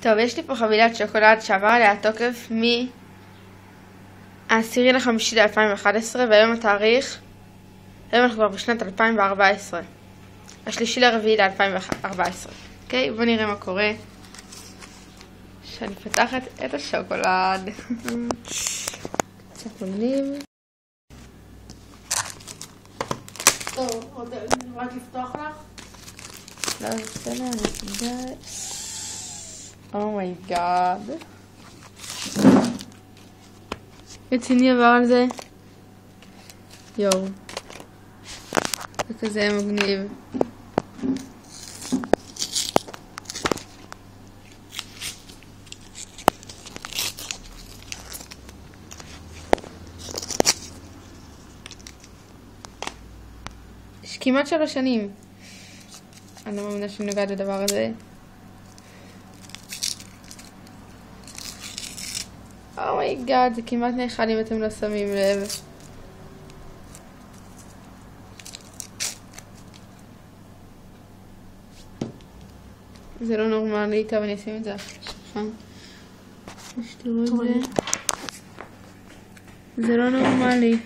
טוב, יש לי פה חבילת שוקולד שעבר עליה תוקף מ-10 לחמישי ל-2011 והיום התאריך, היום אנחנו כבר בשנת 2014. השלישי לרביעי ל-2014. אוקיי? בואו נראה מה קורה. שאני פותחת את השוקולד. קצת מגניב. טוב, עוד רק לפתוח לך? לא, בסדר, אני יודעת. oh my God. רציני עבר על זה? יואו. זה כזה מגניב. כמעט שלוש שנים. אני לא מאמינה שאני נוגעת בדבר הזה. oh my God, זה כמעט נאכל אם אתם לא שמים לב. זה לא נורמלי, טוב אני אשים את זה את זה. זה לא נורמלי.